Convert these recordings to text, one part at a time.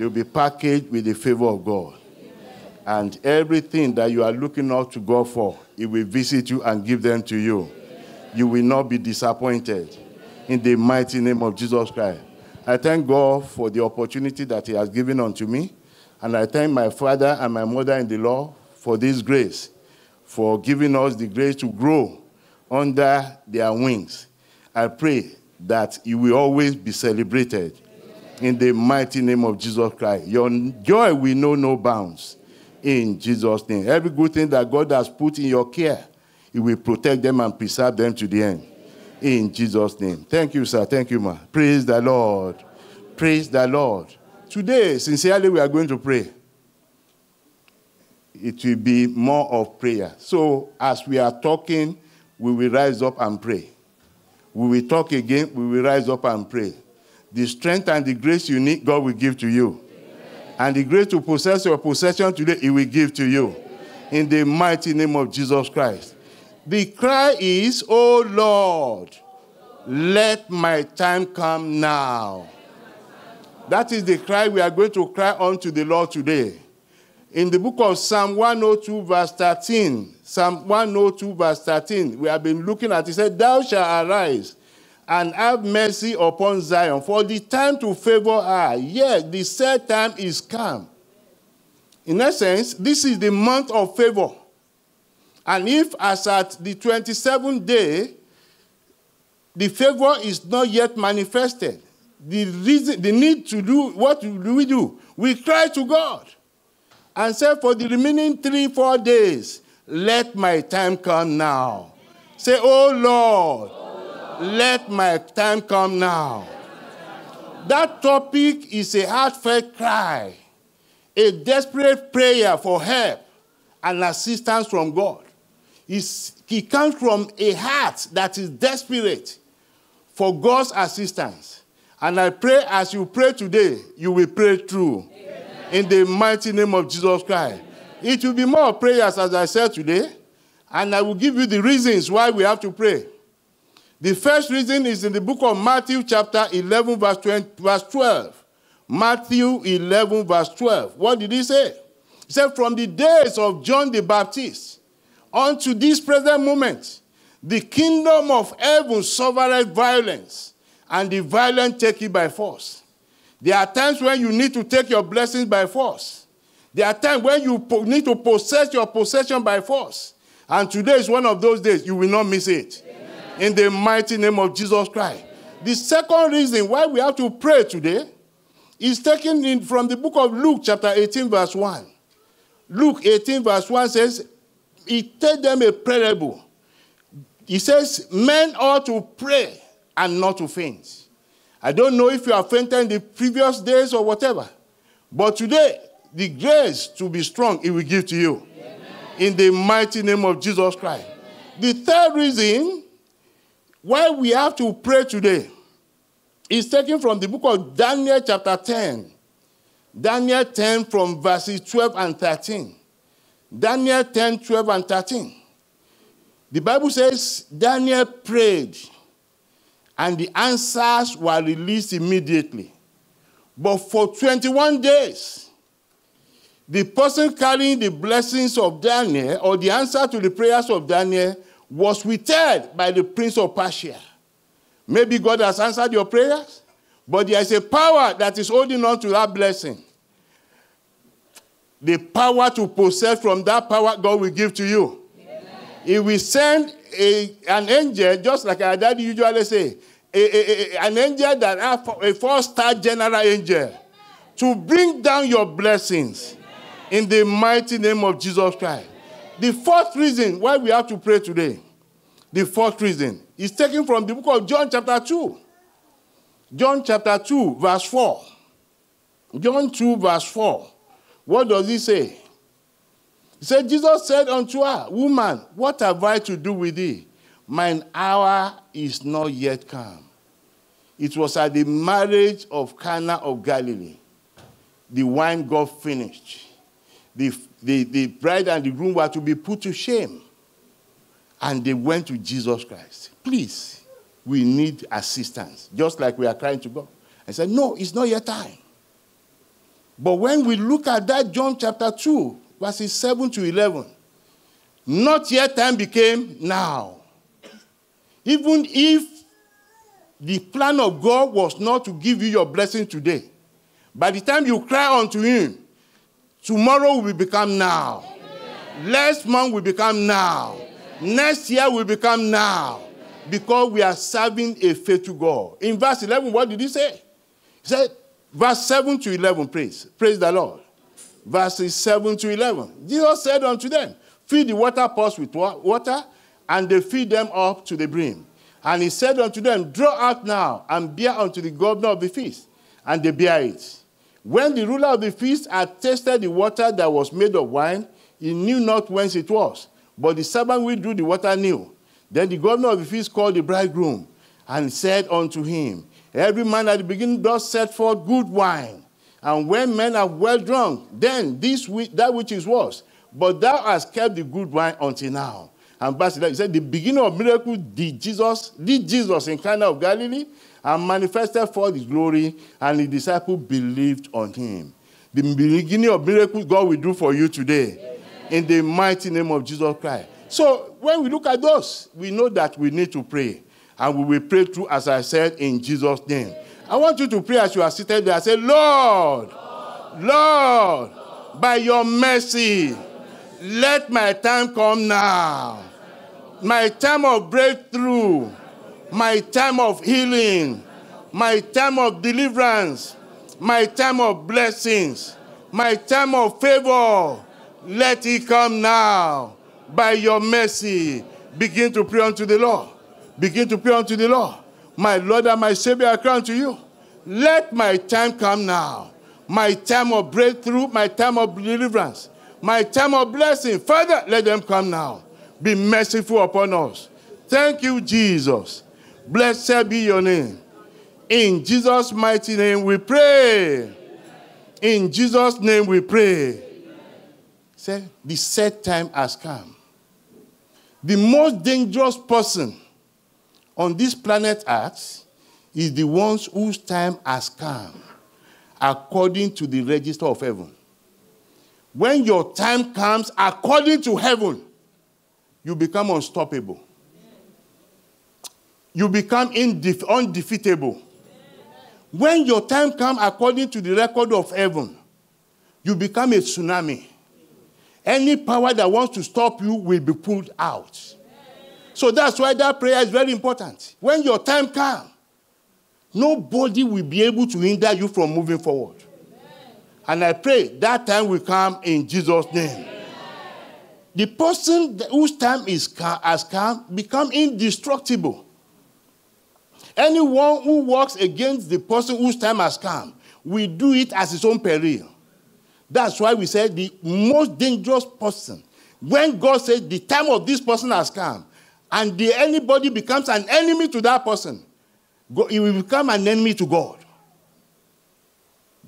They'll be packaged with the favor of God. And everything that you are looking out to God for, He will visit you and give them to you. You will not be disappointed. In the mighty name of Jesus Christ. I thank God for the opportunity that He has given unto me. And I thank my father and my mother in the Lord for this grace, for giving us the grace to grow under their wings. I pray that you will always be celebrated in the mighty name of Jesus Christ. Your joy will know no bounds in Jesus' name. Every good thing that God has put in your care, He will protect them and preserve them to the end. In Jesus' name. Thank you, sir. Thank you, ma. Praise the Lord. Praise the Lord. Today, sincerely, we are going to pray. It will be more of prayer. So, as we are talking, we will rise up and pray. We will talk again, we will rise up and pray. The strength and the grace you need, God will give to you. Amen. And the grace to possess your possession today, He will give to you. Amen. In the mighty name of Jesus Christ. The cry is, Oh Lord, let my time come now. That is the cry we are going to cry unto the Lord today. In the book of Psalm 102, verse 13, Psalm 102, verse 13, we have been looking at it. said, Thou shalt arise and have mercy upon Zion, for the time to favor her. Yes, the set time is come. In essence, this is the month of favor. And if, as at the 27th day, the favor is not yet manifested, the reason, the need to do, what do we do? We cry to God and say, For the remaining three, four days, let my time come now. Say, Oh Lord, oh Lord. Let my time come now. That topic is a heartfelt cry, a desperate prayer for help and assistance from God. It's, it comes from a heart that is desperate for God's assistance. And I pray as you pray today, you will pray through in the mighty name of Jesus Christ. It will be more prayers, as I said today, and I will give you the reasons why we have to pray. The first reason is in the book of Matthew, chapter 11, verse, 20, verse 12. Matthew 11, verse 12. What did he say? He said, From the days of John the Baptist unto this present moment, the kingdom of heaven suffered violence, and the violent take it by force. There are times when you need to take your blessings by force. There are times when you need to possess your possession by force. And today is one of those days. You will not miss it. In the mighty name of Jesus Christ. The second reason why we have to pray today is taken in from the book of Luke, chapter 18, verse 1. Luke 18, verse 1 says, He told them a parable. He says, Men ought to pray and not to faint. I don't know if you have fainted in the previous days or whatever. But today, the grace to be strong, it will give to you. Amen. In the mighty name of Jesus Christ. Amen. The third reason why we have to pray today is taken from the book of Daniel, chapter 10. Daniel 10, from verses 12 and 13. Daniel 10, 12 and 13. The Bible says Daniel prayed and the answers were released immediately. But for 21 days, the person carrying the blessings of Daniel or the answer to the prayers of Daniel was withheld by the prince of Persia. Maybe God has answered your prayers, but there is a power that is holding on to that blessing. The power to possess from that power God will give to you. Amen. He will send a, an angel, just like our daddy usually say, a, a, an angel that a four-star general angel to bring down your blessings in the mighty name of Jesus Christ. The fourth reason why we have to pray today, the fourth reason, is taken from the book of John chapter 2. John chapter 2, verse 4. John 2, verse 4. What does he say? He said, Jesus said unto her, Woman, what have I to do with thee? Mine hour is not yet come. It was at the marriage of Cana of Galilee. The wine got finished. The, the, the bride and the groom were to be put to shame. And they went to Jesus Christ. Please, we need assistance. Just like we are crying to God. I said, No, it's not yet time. But when we look at that, John chapter 2, verses 7 to 11, not yet time became now. Even if the plan of God was not to give you your blessing today, by the time you cry unto Him, tomorrow will become now. Amen. Last month will become now. Next year will become now. Because we are serving a faithful God. In verse 11, what did He say? He said, verse 7 to 11, praise. Praise the Lord. Verses 7 to 11. Jesus said unto them, Feed the water pots with water, and they feed them up to the brim. And he said unto them, Draw out now, and bear unto the governor of the feast. And they bear it. When the ruler of the feast had tasted the water that was made of wine, he knew not whence it was. But the servant which drew the water knew. Then the governor of the feast called the bridegroom and said unto him, Every man at the beginning does set forth good wine. And when men are well drunk, then this that which is worse. But thou hast kept the good wine until now. And 11, he said, The beginning of miracle did Jesus, did Jesus in Cana of Galilee, and manifested for his glory, and the disciples believed on him. The beginning of miracles God will do for you today. In the mighty name of Jesus Christ. So when we look at those, we know that we need to pray. And we will pray through, as I said, in Jesus' name. I want you to pray as you are seated there. Say, Lord, Lord, by your mercy, let my time come now. My time of breakthrough. My time of healing. My time of deliverance. My time of blessings. My time of favor. Let it come now. By your mercy. Begin to pray unto the Lord. Begin to pray unto the Lord. My Lord and my Savior, I cry unto you. Let my time come now. My time of breakthrough, my time of deliverance, my time of blessing. Father, let them come now. Be merciful upon us. Thank you, Jesus. Blessed be your name. In Jesus' mighty name we pray. In Jesus' name we pray. Say, the set time has come. The most dangerous person on this planet Earth is the ones whose time has come according to the register of heaven. When your time comes according to heaven, you become unstoppable. You become indef- undefeatable. When your time comes according to the record of heaven, you become a tsunami. Any power that wants to stop you will be pulled out. So that's why that prayer is very important. When your time comes, nobody will be able to hinder you from moving forward. And I pray that time will come in Jesus' name. The person whose time is has come become indestructible. Anyone who works against the person whose time has come will do it as his own peril. That's why we said the most dangerous person, when God says the time of this person has come, and the, anybody becomes an enemy to that person, he will become an enemy to God.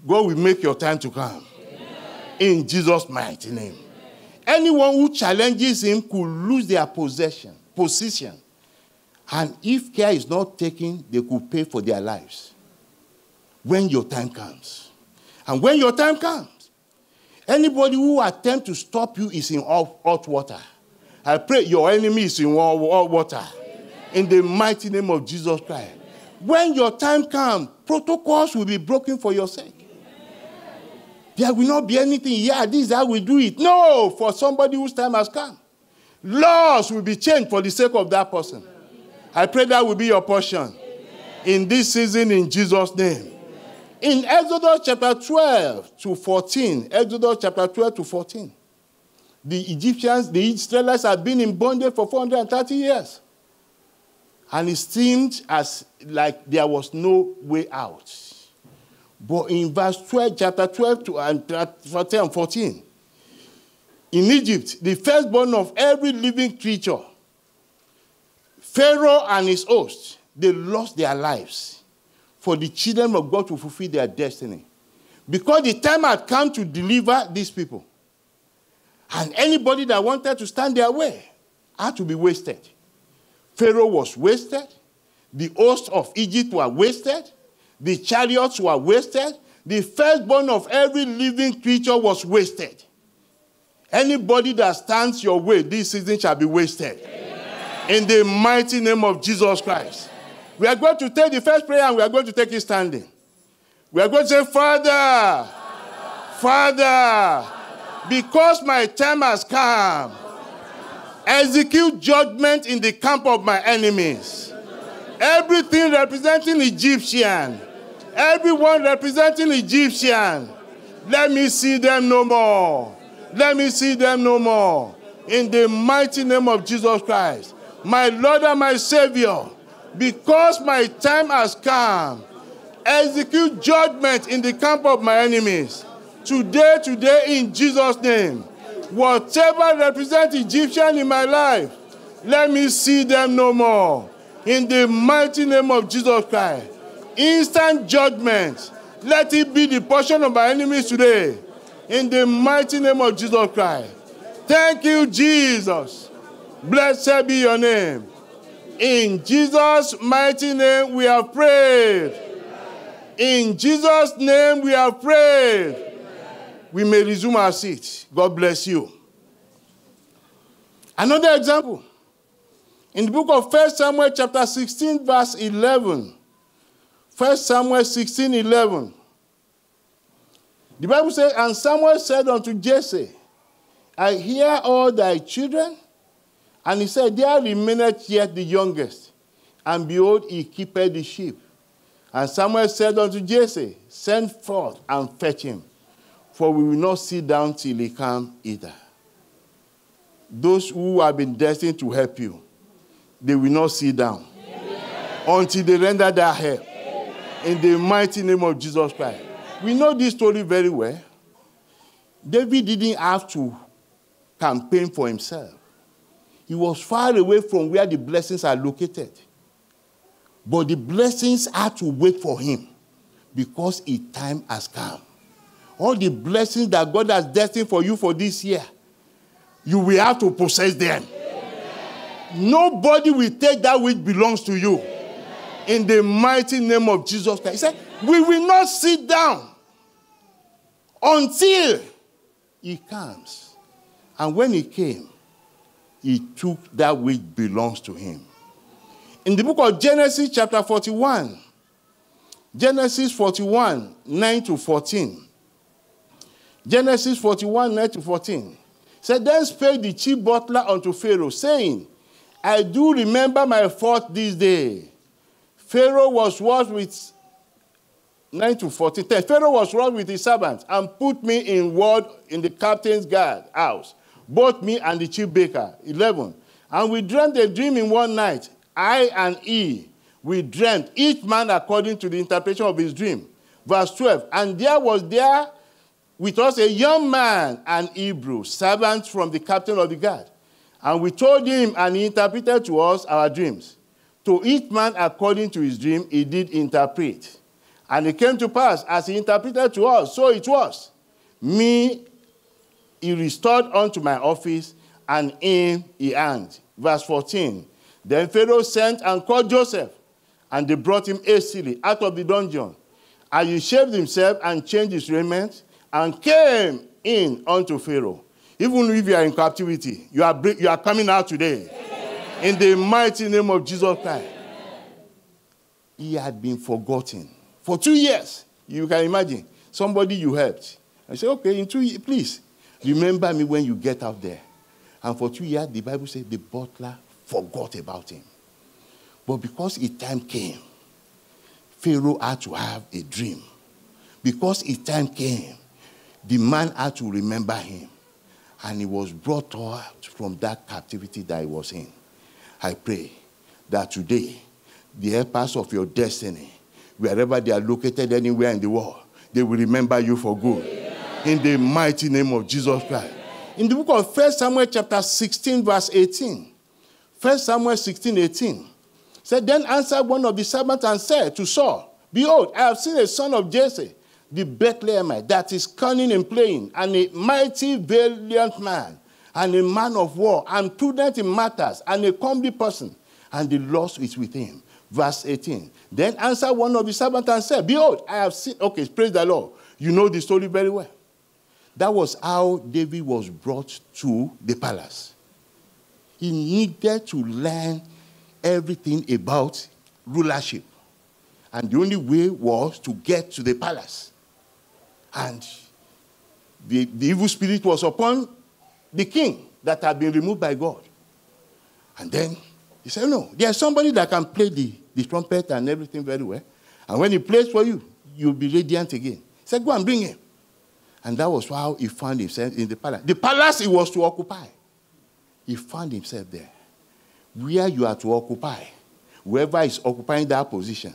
God will make your time to come. Amen. In Jesus' mighty name. Amen. Anyone who challenges him could lose their possession, position. And if care is not taken, they could pay for their lives. When your time comes. And when your time comes, anybody who attempts to stop you is in hot water. I pray your enemy is in hot water. Amen. In the mighty name of Jesus Christ. Amen. When your time comes, protocols will be broken for your sake. There will not be anything, yeah, this is will do it. No, for somebody whose time has come. Laws will be changed for the sake of that person. I pray that will be your portion in this season in Jesus' name. In Exodus chapter 12 to 14, Exodus chapter 12 to 14, the Egyptians, the Israelites had been in bondage for 430 years. And it seemed as like there was no way out. But in verse 12, chapter 12 to and 13 14, in Egypt, the firstborn of every living creature, Pharaoh and his host, they lost their lives for the children of God to fulfill their destiny. Because the time had come to deliver these people. And anybody that wanted to stand their way had to be wasted. Pharaoh was wasted. The host of Egypt were wasted. The chariots were wasted. the firstborn of every living creature was wasted. Anybody that stands your way this season shall be wasted. Amen. In the mighty name of Jesus Christ. We are going to take the first prayer and we are going to take it standing. We are going to say, Father, Father, because my time has come, execute judgment in the camp of my enemies. Everything representing Egyptian, everyone representing Egyptian, let me see them no more. Let me see them no more. In the mighty name of Jesus Christ, my Lord and my Savior, because my time has come, execute judgment in the camp of my enemies. Today, today, in Jesus' name, whatever represents Egyptian in my life, let me see them no more. In the mighty name of Jesus Christ, instant judgment, let it be the portion of my enemies today in the mighty name of Jesus Christ. Thank you, Jesus. Blessed be your name. In Jesus' mighty name, we have prayed. In Jesus' name, we have prayed. We may resume our seat. God bless you. Another example. In the book of 1 Samuel, chapter 16, verse 11. 1 Samuel 16, 11. The Bible says, And Samuel said unto Jesse, I hear all thy children. And he said, There remaineth yet the youngest, and behold, he keepeth the sheep. And Samuel said unto Jesse, Send forth and fetch him, for we will not sit down till he come either. Those who have been destined to help you, they will not sit down Amen. until they render their help. Amen. In the mighty name of Jesus Christ. We know this story very well. David didn't have to campaign for himself. He was far away from where the blessings are located. But the blessings had to wait for him because his time has come. All the blessings that God has destined for you for this year, you will have to possess them. Amen. Nobody will take that which belongs to you. Amen. In the mighty name of Jesus Christ. He said, We will not sit down until he comes. And when he came, he took that which belongs to him. In the book of Genesis, chapter 41, Genesis 41, 9 to 14. Genesis 41, 9 to 14. Said, Then spake the chief butler unto Pharaoh, saying, I do remember my fault this day. Pharaoh was what with 9 to 14. 10. Pharaoh was wroth with his servants and put me in ward in the captain's guard house, both me and the chief baker. 11. And we dreamed a dream in one night, I and he. We dreamed, each man according to the interpretation of his dream. Verse 12. And there was there with us a young man, an Hebrew, servant from the captain of the guard. And we told him, and he interpreted to us our dreams. To each man according to his dream, he did interpret. And it came to pass, as he interpreted to us, so it was. Me he restored unto my office, and in he hanged. Verse 14. Then Pharaoh sent and called Joseph, and they brought him hastily out of the dungeon. And he shaved himself and changed his raiment, and came in unto Pharaoh. Even if you are in captivity, you are, you are coming out today. In the mighty name of Jesus Christ. He had been forgotten for two years. You can imagine somebody you helped. I say, okay, in two years, please remember me when you get out there. And for two years, the Bible says the butler forgot about him. But because his time came, Pharaoh had to have a dream. Because his time came, the man had to remember him. And he was brought out from that captivity that he was in. I pray that today, the helpers of your destiny wherever they are located anywhere in the world, they will remember you for good. In the mighty name of Jesus Christ. In the book of 1 Samuel, chapter 16, verse 18. 1 Samuel 16, 18. Said, Then answered one of the servants and said to Saul, Behold, I have seen a son of Jesse, the Bethlehemite, that is cunning in playing, and a mighty, valiant man, and a man of war, and prudent in matters, and a comely person, and the loss is with him Verse 18. Then answered one of the servants and said, Behold, I have seen. Okay, praise the Lord. You know the story very well. That was how David was brought to the palace. He needed to learn everything about rulership. And the only way was to get to the palace. And the, the evil spirit was upon the king that had been removed by God. And then he said, No, there's somebody that can play the, the trumpet and everything very well. And when he plays for you, you'll be radiant again. He said, Go and bring him. And that was how he found himself in the palace. The palace he was to occupy. He found himself there. Where you are to occupy, whoever is occupying that position,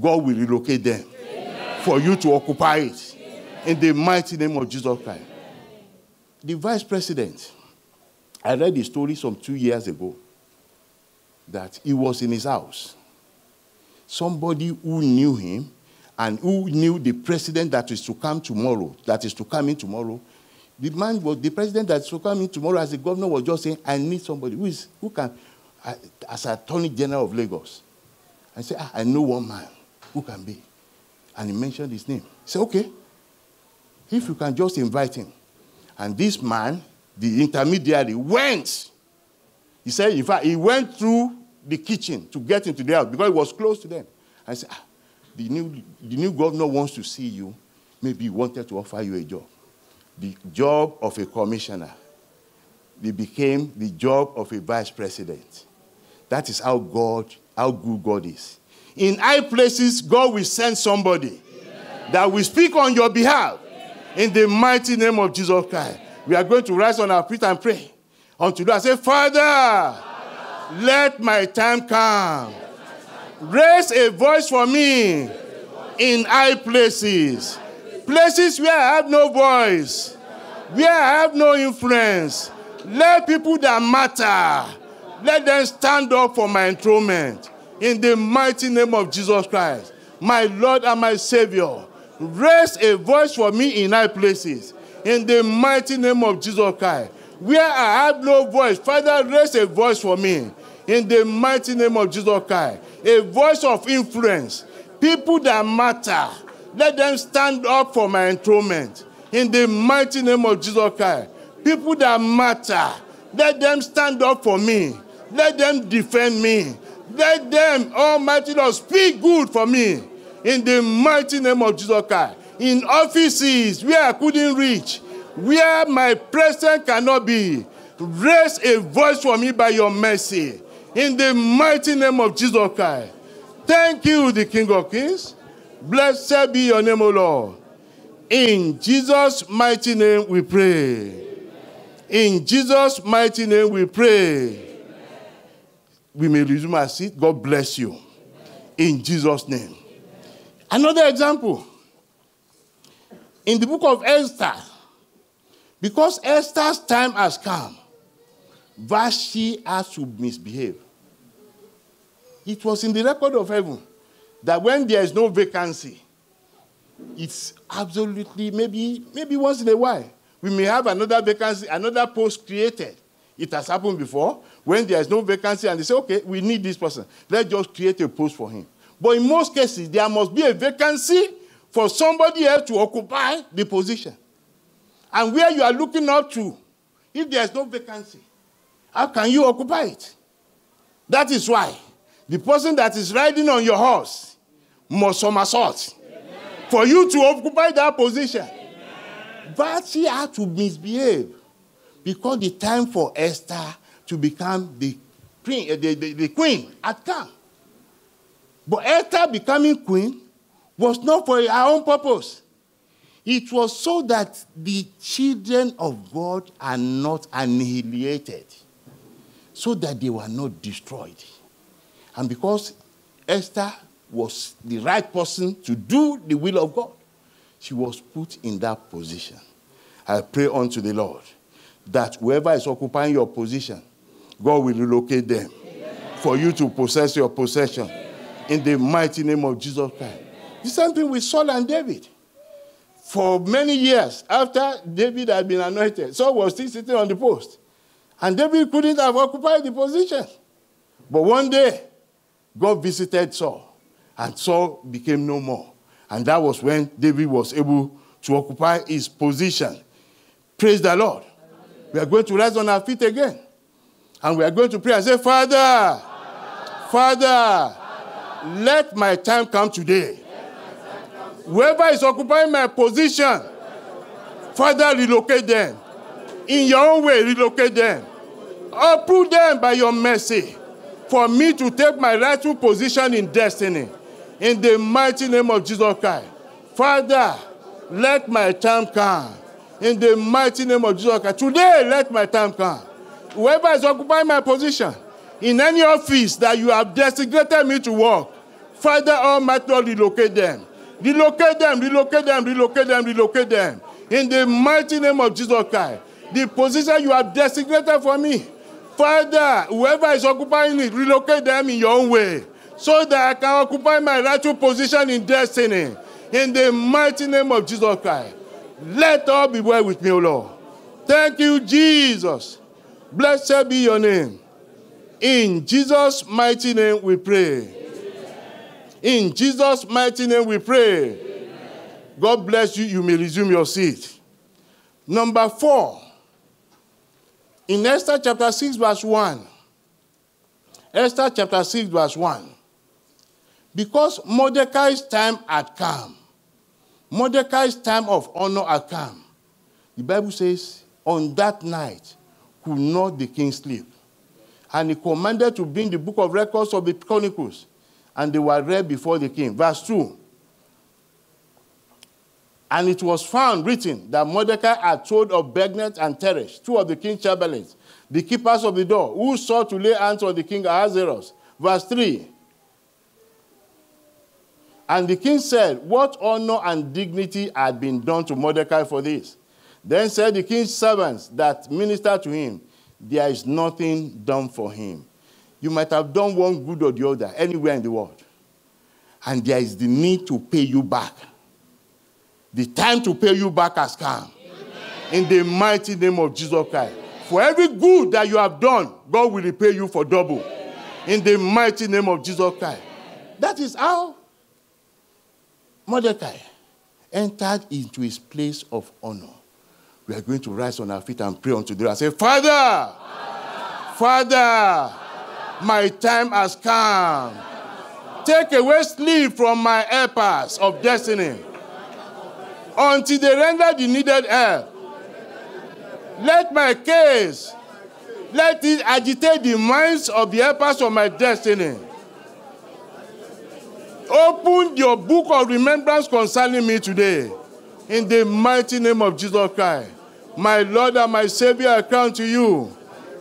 God will relocate them Amen. for you to occupy it. Amen. In the mighty name of Jesus Christ. Amen. The vice president, I read the story some two years ago that he was in his house. Somebody who knew him and who knew the president that is to come tomorrow, that is to come in tomorrow, the man was the president that is to come in tomorrow as the governor was just saying, I need somebody who is who can, as attorney general of Lagos. I said, ah, I know one man who can be. And he mentioned his name. He said, okay, if you can just invite him. And this man, the intermediary, went. He said, in fact, he went through the kitchen to get into the house because it was close to them. I said, ah, the new, the new governor wants to see you. Maybe he wanted to offer you a job. The job of a commissioner. It became the job of a vice president. That is how God, how good God is. In high places, God will send somebody that will speak on your behalf. In the mighty name of Jesus Christ. We are going to rise on our feet and pray. God, I say, Father, Father, let my time come. Raise a voice for me in high places. Places where I have no voice, where I have no influence. Let people that matter, let them stand up for my enthronement. In the mighty name of Jesus Christ, my Lord and my Savior, raise a voice for me in high places. In the mighty name of Jesus Christ, where I have no voice, Father, raise a voice for me. In the mighty name of Jesus Christ, a voice of influence. People that matter, let them stand up for my enthronement. In the mighty name of Jesus Christ, people that matter, let them stand up for me. Let them defend me. Let them, Almighty Lord, speak good for me. In the mighty name of Jesus Christ. In offices where I couldn't reach, where my presence cannot be, raise a voice for me by your mercy. In the mighty name of Jesus Christ. Thank you, the King of Kings. Blessed be your name, O Lord. In Jesus' mighty name we pray. In Jesus' mighty name we pray. We may resume our seat. God bless you. In Jesus' name. Another example. In the book of Esther, because Esther's time has come, Vashti has to misbehave. It was in the record of heaven that when there is no vacancy, it's absolutely maybe maybe once in a while we may have another vacancy, another post created. It has happened before when there is no vacancy and they say, okay, we need this person. Let's just create a post for him. But in most cases, there must be a vacancy for somebody else to occupy the position. And where you are looking up to, if there is no vacancy, how can you occupy it? That is why the person that is riding on your horse must somersault Amen. for you to occupy that position. Amen. But she had to misbehave because the time for Esther to become the queen, uh, the, the, the queen had come. But Esther becoming queen was not for her own purpose. It was so that the children of God are not annihilated, so that they were not destroyed. And because Esther was the right person to do the will of God, she was put in that position. I pray unto the Lord that whoever is occupying your position, God will relocate them Amen. for you to possess your possession Amen. in the mighty name of Jesus Christ. Amen. The same thing with Saul and David. For many years after David had been anointed, Saul was still sitting on the post. And David couldn't have occupied the position. But one day, God visited Saul, and Saul became no more. And that was when David was able to occupy his position. Praise the Lord. We are going to rise on our feet again. And we are going to pray and say, Father, Father, let my time come today. Whoever is occupying my position, Father, relocate them. In your own way, relocate them. Uproot them by your mercy for me to take my rightful position in destiny. In the mighty name of Jesus Christ. Father, let my time come. In the mighty name of Jesus Christ. Today, let my time come. Whoever is occupying my position in any office that you have designated me to work, Father Almighty, Lord, relocate them. Relocate them, relocate them, relocate them, relocate them. In the mighty name of Jesus Christ. The position you have designated for me, Father, whoever is occupying it, relocate them in your own way so that I can occupy my rightful position in destiny. In the mighty name of Jesus Christ. Let all be well with me, O Lord. Thank you, Jesus. Blessed be your name. In Jesus' mighty name we pray. In Jesus' mighty name we pray. God bless you. You may resume your seat. Number four. In Esther chapter 6, verse 1. Esther chapter 6, verse 1. Because Mordecai's time had come. Mordecai's time of honor had come. The Bible says, on that night could not the king sleep. And he commanded to bring the book of records of the chronicles, and they were read before the king. Verse 2. And it was found written that Mordecai had told of Bigthan and Teresh, two of the king's chamberlains, the keepers of the door, who sought to lay hands on the king Ahasuerus. Verse 3. And the king said, What honor and dignity had been done to Mordecai for this? Then said the king's servants that ministered to him, There is nothing done for him. You might have done one good or the other anywhere in the world. And there is the need to pay you back. The time to pay you back has come. Amen. In the mighty name of Jesus Christ. For every good that you have done, God will repay you for double. Amen. In the mighty name of Jesus Christ. That is how Mordecai entered into his place of honor. We are going to rise on our feet and pray unto the Lord say, Father, Father, Father, my time has come. Take away sleep from my helpers of destiny until they render the needed help. Let my case, let it agitate the minds of the helpers of my destiny. Open your book of remembrance concerning me today. In the mighty name of Jesus Christ. My Lord and my Savior, I come to you.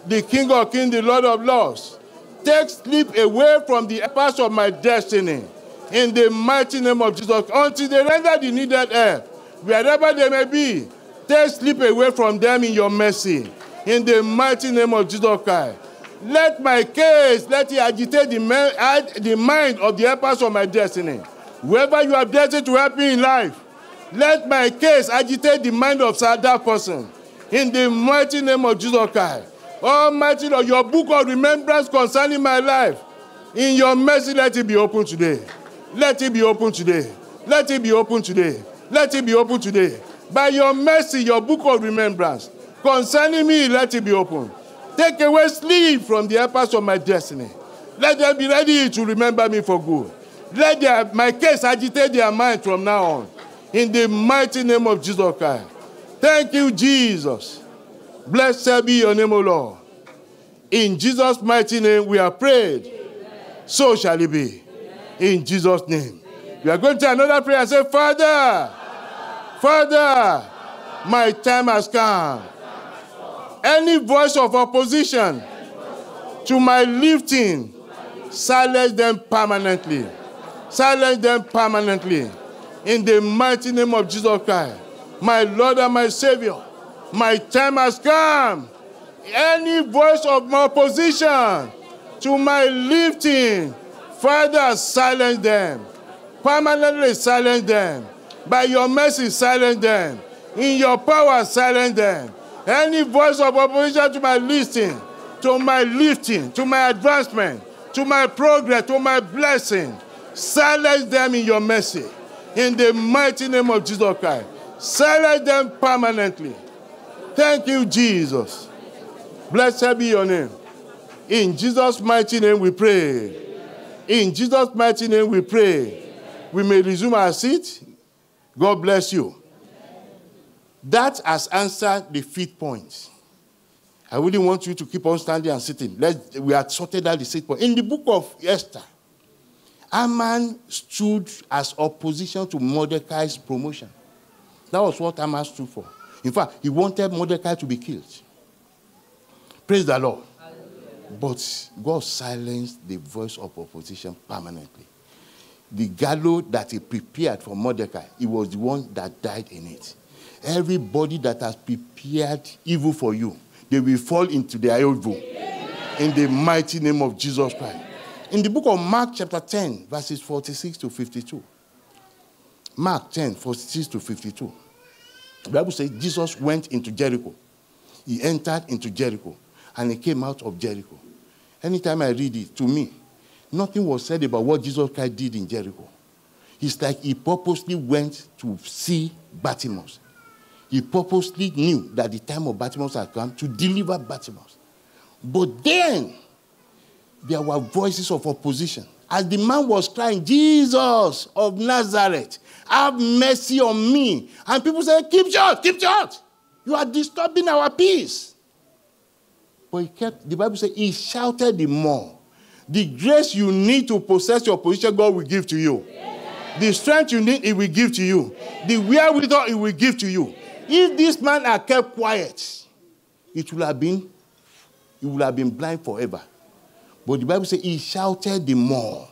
The King of Kings, the Lord of Lords. Take sleep away from the helpers of my destiny. In the mighty name of Jesus. Until they render the needed help. Wherever they may be. Take sleep away from them in your mercy. In the mighty name of Jesus Christ. Let my case, let it agitate the, man, the mind of the helpers of my destiny. Whoever you are destined to help me in life, let my case agitate the mind of that person. In the mighty name of Jesus Christ. Almighty Lord, your book of remembrance concerning my life, in your mercy, let it be open today. Let it be open today. Let it be open today. Let it be open today. By your mercy, your book of remembrance concerning me, let it be open. Take away sleep from the helpers of my destiny. Let them be ready to remember me for good. Let their, my case agitate their mind from now on. In the mighty name of Jesus Christ. Thank you, Jesus. Blessed be your name, O Lord. In Jesus' mighty name we are prayed. Amen. So shall it be. Amen. In Jesus' name. We are going to another prayer and say, Father, Father my time has come any voice of opposition to my lifting, silence them permanently. Silence them permanently. In the mighty name of Jesus Christ, my Lord and my Savior, my time has come. Any voice of opposition to my lifting, Father, silence them. Permanently silence them. By your mercy, silence them. In your power, silence them. Any voice of opposition to my lifting, to my lifting, to my advancement, to my progress, to my blessing. Silence them in your mercy. In the mighty name of Jesus Christ. Silence them permanently. Thank you, Jesus. Blessed be your name. In Jesus' mighty name we pray. In Jesus' mighty name we pray. We may resume our seat. God bless you. That has answered the fifth point. I wouldn't want you to keep on standing and sitting. Let's, we had sorted out the sixth point. In the book of Esther, Haman stood as opposition to Mordecai's promotion. That was what Haman stood for. In fact, he wanted Mordecai to be killed. Praise the Lord. But God silenced the voice of opposition permanently. The gallows that he prepared for Mordecai, he was the one that died in it. Everybody that has prepared evil for you, they will fall into their evil. In the mighty name of Jesus Christ. In the book of Mark, chapter 10, verses 46 to 52. Mark 10, 46 to 52. The Bible says Jesus went into Jericho. He entered into Jericho and he came out of Jericho. Anytime I read it, to me, nothing was said about what Jesus Christ did in Jericho. It's like he purposely went to see Bartimaeus. He purposely knew that the time of Bartimaeus had come to deliver Bartimaeus. But then, there were voices of opposition. As the man was crying, Jesus of Nazareth, have mercy on me. And people said, Keep short, keep short. You are disturbing our peace. But he kept, the Bible says, he shouted the more. The grace you need to possess your position, God will give to you. The strength you need, He will give to you. The wherewithal, He will give to you. If this man had kept quiet, it would have been, he would have been blind forever. But the Bible says he shouted the more.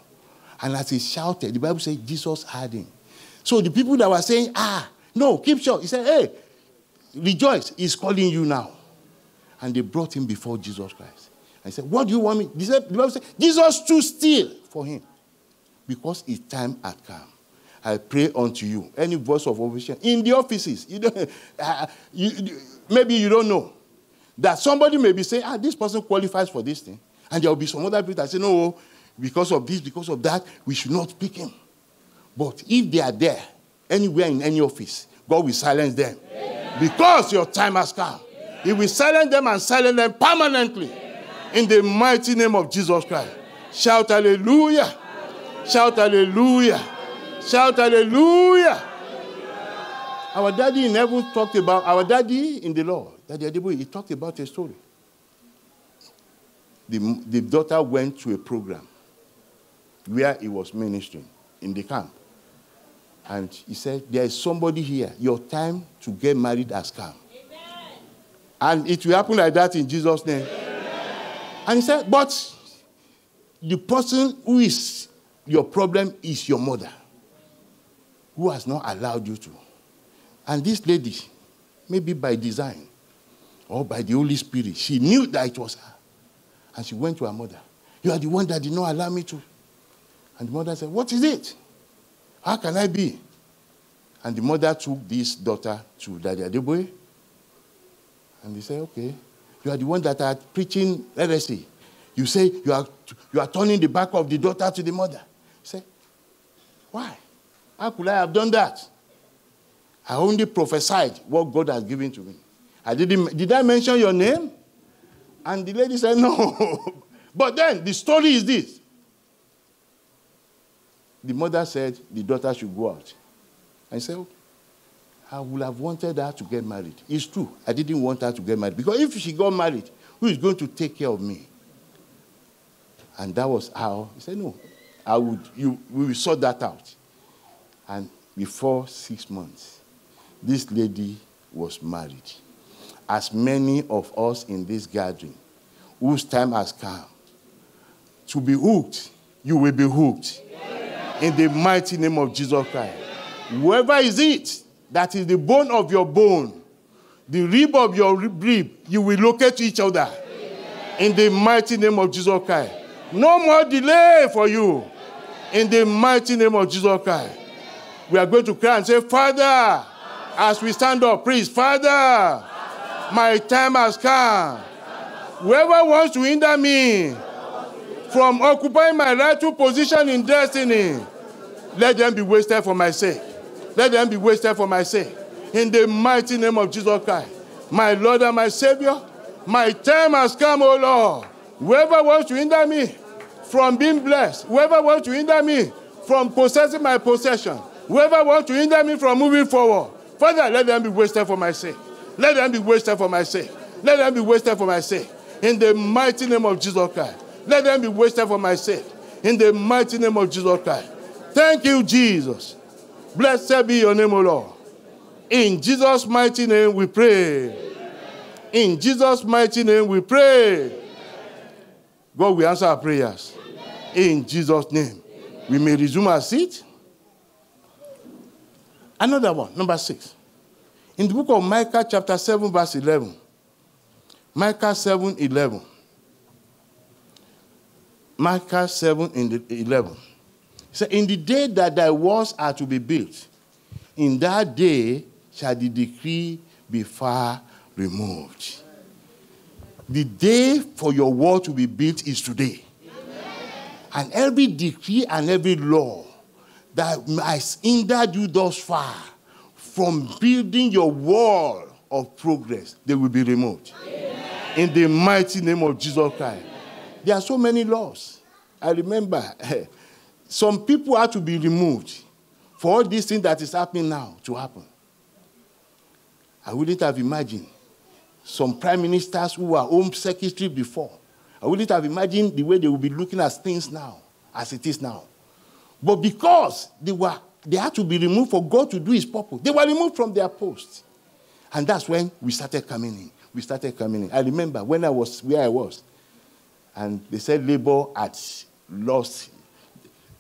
And as he shouted, the Bible says Jesus heard him. So the people that were saying, ah, no, keep short. He said, hey, rejoice. He's calling you now. And they brought him before Jesus Christ. I said, What do you want me? He said, the Bible said, Jesus stood still for him because his time had come. I pray unto you. Any voice of opposition in the offices, you don't, uh, you, maybe you don't know that somebody may be saying, ah, this person qualifies for this thing. And there will be some other people that say, no, because of this, because of that, we should not pick him. But if they are there, anywhere in any office, God will silence them. Yeah. Because your time has come. He will silence them and silence them permanently. In the mighty name of Jesus Christ. Shout hallelujah. Shout hallelujah. Shout hallelujah. Our daddy in heaven talked about, our daddy in the Lord, Daddy Adeboye, he talked about a story. The, the daughter went to a program where he was ministering in the camp. And he said, There is somebody here. Your time to get married has come. And it will happen like that in Jesus' name. And he said, But the person who is your problem is your mother, who has not allowed you to. And this lady, maybe by design or by the Holy Spirit, she knew that it was her. And she went to her mother. You are the one that did not allow me to. And the mother said, What is it? How can I be? And the mother took this daughter to Daddy Adeboye and they say, okay, you are the one that are preaching heresy. You say you are, you are turning the back of the daughter to the mother. say, why? How could I have done that? I only prophesied what God has given to me. I didn't, did I mention your name? And the lady said, no. but then the story is this. The mother said the daughter should go out. I said, okay. I would have wanted her to get married. It's true. I didn't want her to get married. Because if she got married, who is going to take care of me? And that was how he said, No, I would you we will sort that out. And before six months, this lady was married. As many of us in this gathering, whose time has come to be hooked, you will be hooked. In the mighty name of Jesus Christ. Whoever is it that is the bone of your bone, the rib of your rib, you will locate each other. In the mighty name of Jesus Christ. No more delay for you. In the mighty name of Jesus Christ. We are going to cry and say, Father, as we stand up, please, Father, my time has come. Whoever wants to hinder me from occupying my rightful position in destiny. Let them be wasted for my sake. Let them be wasted for my sake. In the mighty name of Jesus Christ, my Lord and my Savior, my time has come, O Lord. Whoever wants to hinder me from being blessed, whoever wants to hinder me from possessing my possession, whoever wants to hinder me from moving forward, Father, let them be wasted for my sake. Let them be wasted for my sake. Let them be wasted for my sake. In the mighty name of Jesus Christ. Let them be wasted for my sake. In the mighty name of Jesus Christ. Thank you, Jesus. Blessed be your name, O Lord. In Jesus' mighty name we pray. In Jesus' mighty name we pray. God will answer our prayers. In Jesus' name. We may resume our seat. Another one, number six. In the book of Micah, chapter 7, verse 11. Micah 7, 11. Micah 7, 11. Said, In the day that thy walls are to be built, in that day shall the decree be far removed. The day for your wall to be built is today. Amen. And every decree and every law that has hindered you thus far from building your wall of progress, they will be removed. Amen. In the mighty name of Jesus Christ. There are so many laws. I remember eh, some people had to be removed for all this thing that is happening now to happen. I wouldn't have imagined some prime ministers who were home secretary before. I wouldn't have imagined the way they would be looking at things now, as it is now. But because they were they had to be removed for God to do his purpose, they were removed from their post. And that's when we started coming in. We started coming in. I remember when I was where I was, and they said Labour had lost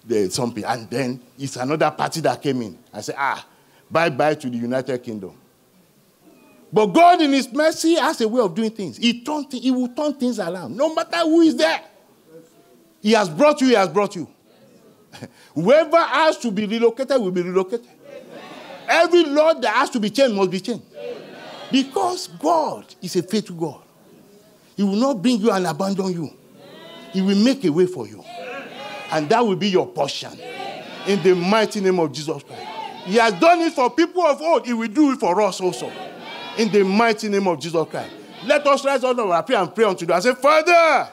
the, something. And then it's another party that came in. I said, ah, bye bye to the United Kingdom. But God, in His mercy, has a way of doing things. He, turn, he will turn things around, no matter who is there. He has brought you, He has brought you. Whoever has to be relocated will be relocated. Every law that has to be changed must be changed. Because God is a faithful God. He will not bring you and abandon you. He will make a way for you. And that will be your portion. In the mighty name of Jesus Christ. He has done it for people of old. He will do it for us also in the mighty name of Jesus Christ. Let us rise up and pray and pray unto you. I say, Father,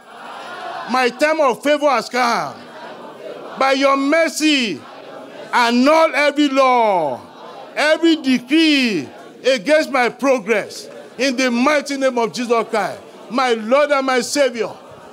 my time of favor has come. By your mercy, annul every law, every decree against my progress. In the mighty name of Jesus Christ, my Lord and my Savior,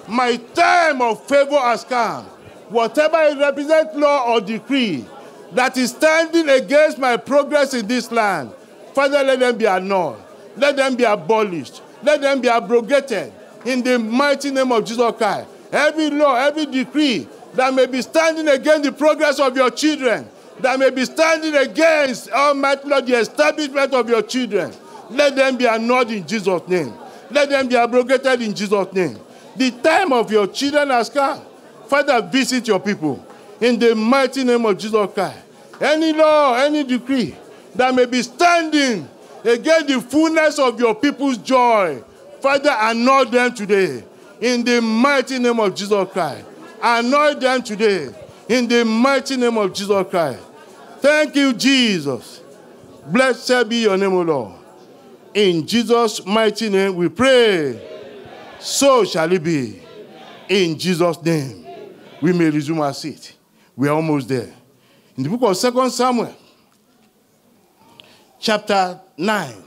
my time of favor has come. Whatever it represents, law or decree that is standing against my progress in this land, Father, let them be annulled. Let them be abolished. Let them be abrogated. In the mighty name of Jesus Christ. Every law, every decree that may be standing against the progress of your children, that may be standing against, Almighty Lord, the establishment of your children, let them be annulled in Jesus' name. Let them be abrogated in Jesus' name. The time of your children has come. Father, visit your people in the mighty name of Jesus Christ. Any law, any decree that may be standing against the fullness of your people's joy. Father, annul them today in the mighty name of Jesus Christ. Annul them today in the mighty name of Jesus Christ. Thank you, Jesus. Blessed be your name, O Lord. In Jesus' mighty name we pray. So shall it be. In Jesus' name. We may resume our seat. We are almost there. In the book of Second Samuel, chapter 9.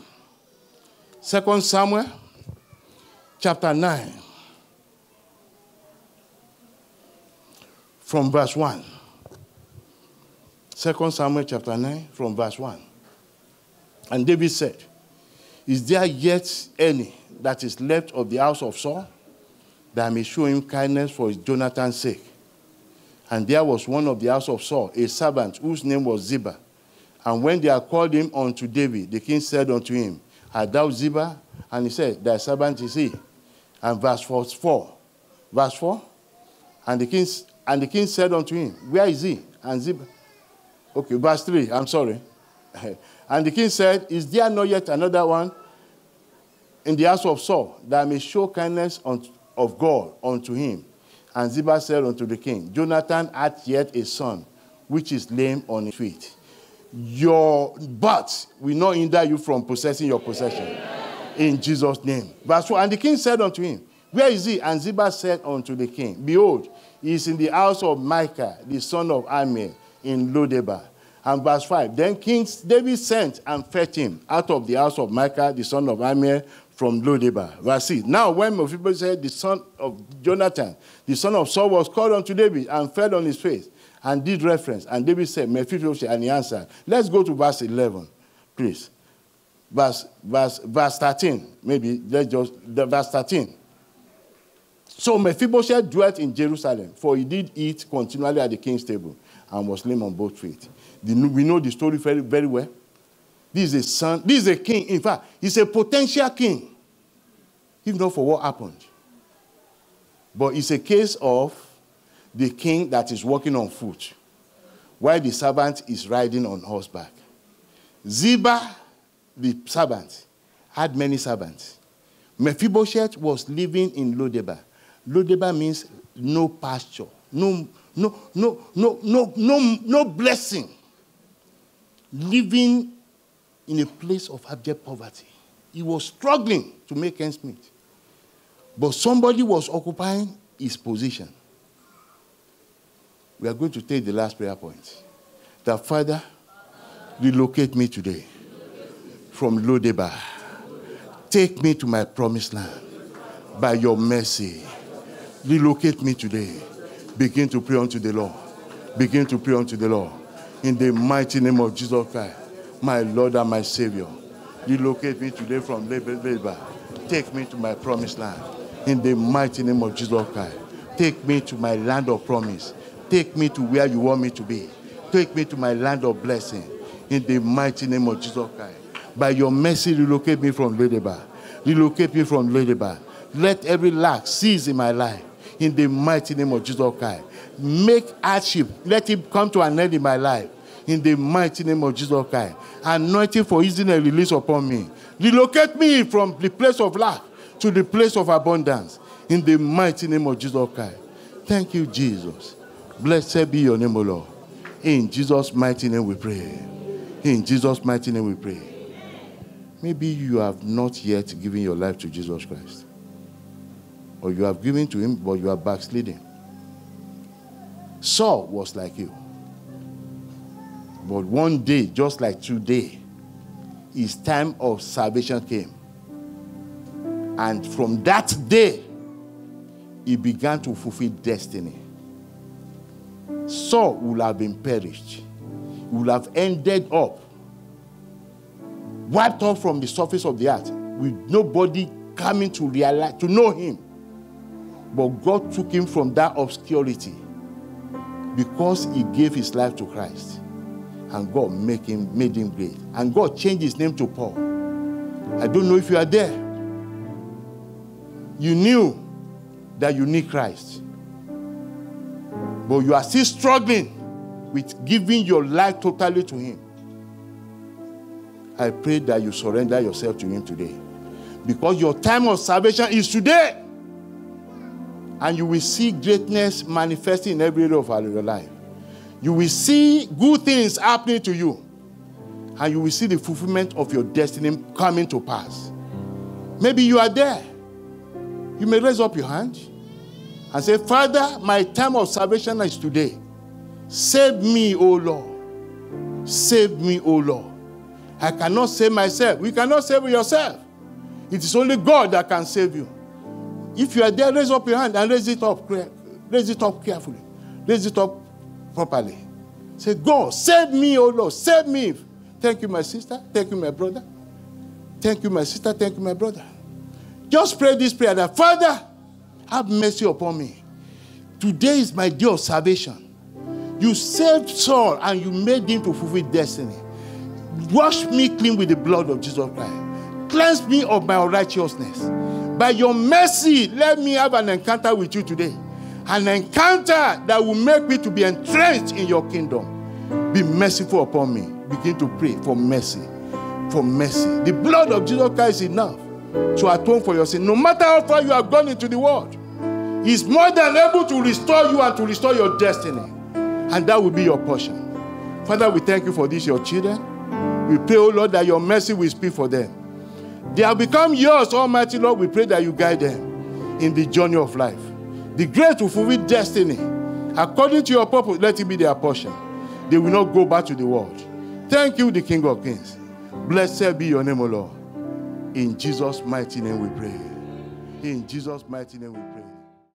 2 Samuel chapter 9. From verse 1. 2 Samuel chapter 9, from verse 1. And David said, Is there yet any that is left of the house of Saul that I may show him kindness for Jonathan's sake? And there was one of the house of Saul, a servant whose name was Ziba and when they had called him unto David, the king said unto him, Art thou Ziba? And he said, Thy servant is he. And verse 4. Verse 4. And the king, and the king said unto him, Where is he? And Ziba. Okay, verse 3. I'm sorry. and the king said, Is there not yet another one in the house of Saul that may show kindness of God unto him And Ziba said unto the king, Jonathan hath yet a son, which is lame on his feet. Your but will not hinder you from possessing your possession. In Jesus' name. Verse 4. And the king said unto him, Where is he? And Ziba said unto the king, Behold, he is in the house of Machir, the son of Ammiel, in Lodebar. And verse 5 Then King David sent and fetched him out of the house of Machir, the son of Ammiel, from Lodebar. Verse 6 Now, when Mephibosheth, the son of Jonathan, the son of Saul, was called unto David and fell on his face and did reference, and David said, Mephibosheth, and he answered. Let's go to verse 11, please. Verse, verse, verse 13, maybe, let's just, the verse 13. So Mephibosheth dwelt in Jerusalem, for he did eat continually at the king's table and was lame on both feet. We know the story very, very well. This is a son, this is a king. In fact, he's a potential king, if not for what happened. But it's a case of the king that is walking on foot, while the servant is riding on horseback. Ziba, the servant, had many servants. Mephibosheth was living in Lodebar. Lodebar means no pasture, no, no, no, no, no, no, no blessing. Living in a place of abject poverty. He was struggling to make ends meet. But somebody was occupying his position. We are going to take the last prayer point. That Father, relocate me today from Lodebar. Take me to my promised land by your mercy. Relocate me today. Begin to pray unto the Lord. Begin to pray unto the Lord. In the mighty name of Jesus Christ, my Lord and my Savior. Relocate me today from Lodebar. Take me to my promised land. In the mighty name of Jesus Christ. Take me to my land of promise. Take me to where you want me to be. Take me to my land of blessing. In the mighty name of Jesus Christ. By your mercy, relocate me from Lodebar. Relocate me from Lodebar. Let every lack cease in my life. In the mighty name of Jesus Christ. Make hardship. Let it come to an end in my life. In the mighty name of Jesus Christ. Anointing for easing and release upon me. Relocate me from the place of lack to the place of abundance. In the mighty name of Jesus Christ. Thank you, Jesus. Blessed be your name, O Lord. In Jesus' mighty name we pray. In Jesus' mighty name we pray. Maybe you have not yet given your life to Jesus Christ. Or you have given to him, but you are backsliding. Saul was like you. But one day, just like today, his time of salvation came. And from that day, he began to fulfill destiny. Saul would have been perished. He would have ended up wiped off from the surface of the earth with nobody coming to realize to know him. But God took him from that obscurity because he gave his life to Christ. And God make him, made him great. And God changed his name to Paul. I don't know if you are there. You knew that you need Christ. But you are still struggling with giving your life totally to Him. I pray that you surrender yourself to Him today. Because your time of salvation is today. And you will see greatness manifesting in every area of your life. You will see good things happening to you. And you will see the fulfillment of your destiny coming to pass. Maybe you are there. You may raise up your hand and say, Father, my time of salvation is today. Save me, O Lord. Save me, O Lord. I cannot save myself. We cannot save yourself. It is only God that can save you. If you are there, raise up your hand and raise it up. Raise it up carefully. Raise it up properly. Say, God, save me, O Lord. Save me. Thank you, my sister. Thank you, my brother. Thank you, my sister. Thank you, my brother. Just pray this prayer that, Father, have mercy upon me. Today is my day of salvation. You saved Saul and you made him to fulfill destiny. Wash me clean with the blood of Jesus Christ. Cleanse me of my unrighteousness. By your mercy, let me have an encounter with you today. An encounter that will make me to be entrenched in your kingdom. Be merciful upon me. Begin to pray for mercy. For mercy. The blood of Jesus Christ is enough to atone for your sin. No matter how far you have gone into the world, He's more than able to restore you and to restore your destiny. And that will be your portion. Father, we thank you for this, your children. We pray, oh Lord, that your mercy will speak for them. They have become yours, Almighty Lord. We pray that you guide them in the journey of life. The grace to fulfill destiny, according to your purpose, let it be their portion. They will not go back to the world. Thank you, the King of Kings. Blessed be your name, O Lord. In Jesus' mighty name we pray. In Jesus' mighty name we pray.